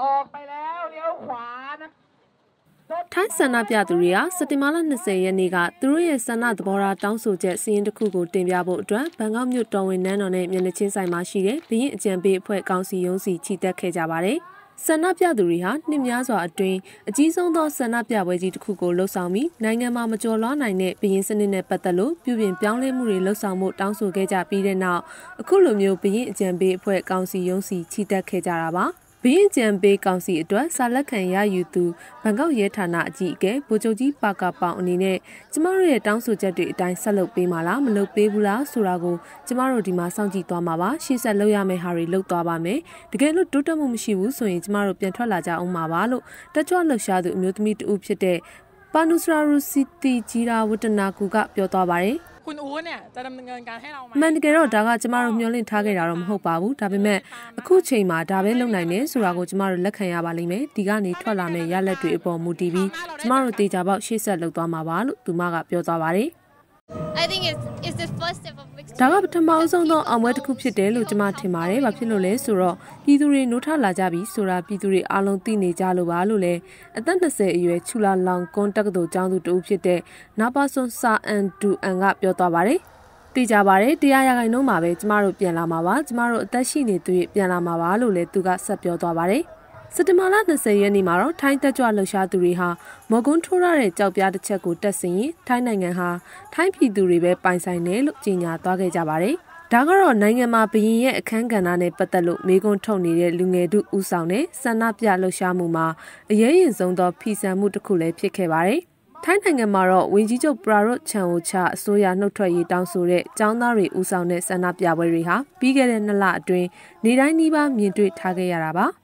ออกไปแล้วเลี้ยวขวานะထိုင်းဆန္ဒပြသူတွေကစက်တင်ဘာလ20ရက်နေ့ကသူတို့ရဲ့ဆန္ဒသဘောထားတောင်းဆိုချက်စီးရင်တစ်ခုကိုတင်ပြဖို့အတွက်ဘန်ကောက်မြို့တော်ဝင်နန်းတော်နဲ့မျက်နှာချင်းဆိုင်မှာရှိတဲ့ဘရင်အကြံပေးအဖွဲ့ကောင်စီရုံးစီခြိတက်ခဲ့ကြပါတယ်။ ဆန္ဒပြသူတွေဟာနှစ်များစွာအတွင်းအကြီးဆုံးသောဆန္ဒပြပွဲကြီးတစ်ခုကိုလှုပ်ဆောင်ပြီးနိုင်ငံမှာမကျော်လွှားနိုင်တဲ့ဘရင်စနစ်နဲ့ပတ်သက်လို့ပြုပြင်ပြောင်းလဲမှုတွေလှုပ်ဆောင်မှုတောင်းဆိုခဲ့ကြပြီးတဲ့နောက်အခုလိုမျိုးဘရင်အကြံပေးအဖွဲ့ကောင်စီရုံးစီချီတက်ခဲ့ကြတာပါ။ ဘင်းကြံပေးကောင်စီအတွက်စာလက်ခံရယူသူဘန်ကောက်ရဲဌာနအကြီးအကဲဗိုလ်ချုပ်ကြီးပါကာပေါင်အနေနဲ့ကျမတို့ရဲ့တောင်းဆိုချက်တွေအတိုင်းဆက်လုပ်ပေးမှာလားမလုပ်ပေးဘူးလားဆိုတာကိုကျမတို့ဒီမှာစောင့်ကြည့်သွားမှာပါရှေ့ဆက်လုပ်ရမယ့်ဟာတွေလုပ်သွားပါမယ်တကယ်လို့တိုးတက်မှုမရှိဘူးဆိုရင်ကျမတို့ပြန်ထွက်လာကြအောင်ပါပါလို့တက်ကြွလှုပ်ရှားသူအမျိုးသမီးတဦးဖြစ်တဲ့ပါနုစရာရူစီတီဂျီရာဝတ္တနာကူကပြောသွားပါတယ် คุณอู๋เนี่ยจะดำเนินการให้เราไหม မှန်တကယ်တော့ဒါကကျမတို့မျှော်လင့်ထားခဲ့တာတော့မဟုတ်ပါဘူးဒါပေမဲ့အခုချိန်မှာဒါပဲလုပ်နိုင်တယ်ဆိုတာကိုကျမတို့လက်ခံရပါလိမ့်မယ်ဒီကနေထွက်လာမယ့်ရလက်တွေအပေါ်မူတည်ပြီးကျမတို့တေချာပေါက်ရှေ့ဆက်လုပ်သွားမှာပါလို့သူမကပြောသွားပါတယ် I think it's it's the first step of mixed ဒါကပထမအဆုံးသောအောင်ပွဲတစ်ခုဖြစ်တယ်လို့ကျွန်မထင်ပါတယ်။ဘာဖြစ်လို့လဲဆိုတော့ပြည်သူတွေနိုးထလာကြပြီဆိုတာပြည်သူတွေအားလုံးသိနေကြလို့ပါလို့လဲအသက်20အရွယ်ချူလာလောင်ကွန်တက္ကသိုလ်ကျောင်းသူတဦးဖြစ်တဲ့နာပါဆွန်စာအန်ဒူအန်ကပြောသွားပါတယ်။သိကြပါတယ်တရားရဂိုင်နှုန်းမှာပဲကျမတို့ပြန်လာမှာပါကျမတို့အသက်ရှိနေသူပြန်လာမှာပါလို့လည်းသူကဆက်ပြောသွားပါတယ်။ စက်တဘာလ20ရက်နေ့မှာတော့ထိုင်းတက်ကြွလှုပ်ရှားသူတွေဟာမော်ကွန်းထိုးရတဲ့ကြောက်ပြားတစ်ချက်ကိုတက်ဆင်ရင်ထိုင်းနိုင်ငံဟာထိုင်းပြည်သူတွေပဲပိုင်ဆိုင်တယ်လို့ကြေညာသွားခဲ့ကြပါတယ်။ဒါကတော့နိုင်ငံမှာဘရင်ရဲ့အခမ်းကဏ္ဍနဲ့ပတ်သက်လို့မေးခွန်းထုတ်နေတဲ့လူငယ်တို့ဦးဆောင်တဲ့ဆန္ဒပြလှုပ်ရှားမှုမှာအရေးရင်ဆုံးသောဖီဆန်မှုတစ်ခုလည်းဖြစ်ခဲ့ပါတယ်။ထိုင်းနိုင်ငံမှာတော့ဝင်းကြီးချုပ်ပရာရွတ်ချန်အိုချအစိုးရနှုတ်ထွက်ရေးတောင်းဆိုတဲ့ចောင်းသားတွေဦးဆောင်တဲ့ဆန္ဒပြပွဲတွေဟာပြီးခဲ့တဲ့နှစ်လအတွင်းနေတိုင်းနှီးပါမြင်တွေ့ထားခဲ့ရတာပါ။